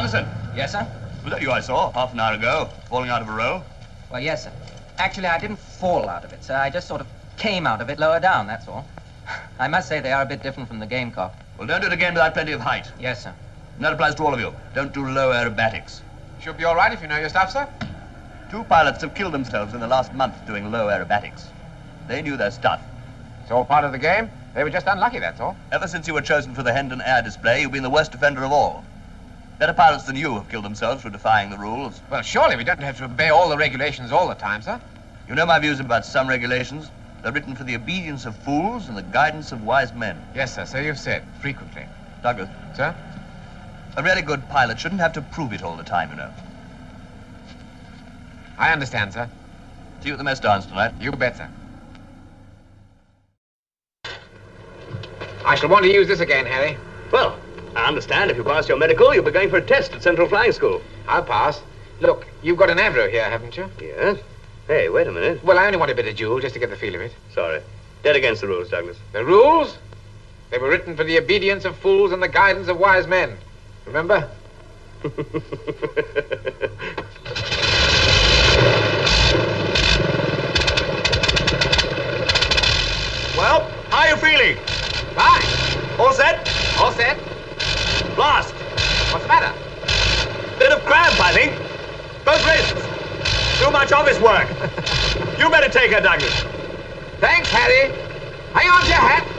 Yes, sir? Was that you I saw half an hour ago, falling out of a roll? Well, yes, sir. Actually, I didn't fall out of it, sir. I just sort of came out of it lower down, that's all. I must say they are a bit different from the Gamecock. Well, don't do it again without plenty of height. Yes, sir. And that applies to all of you. Don't do low aerobatics. Should be all right if you know your stuff, sir. Two pilots have killed themselves in the last month doing low aerobatics. They knew their stuff. It's all part of the game. They were just unlucky, that's all. Ever since you were chosen for the Hendon Air Display, you've been the worst offender of all. Better pilots than you have killed themselves for defying the rules. Well, surely we don't have to obey all the regulations all the time, sir. You know my views about some regulations. They're written for the obedience of fools and the guidance of wise men. Yes, sir. So you've said, frequently. Douglas, Sir? a really good pilot shouldn't have to prove it all the time, you know. I understand, sir. See you at the mess dance tonight. You bet, sir. I shall want to use this again, Harry. Well, I understand if you pass your medical, you'll be going for a test at Central Flying School. I'll pass. Look, you've got an Avro here, haven't you? Yes? Hey, wait a minute. Well, I only want a bit of dual just to get the feel of it. Sorry. Dead against the rules, Douglas. The rules? They were written for the obedience of fools and the guidance of wise men. Remember? Well, how are you feeling? Fine. All set? All set. Blast! What's the matter? Bit of cramp, I think. Both wrists. Too much office work. you better take her, Douglas. Thanks, Harry. Hang on to your hat.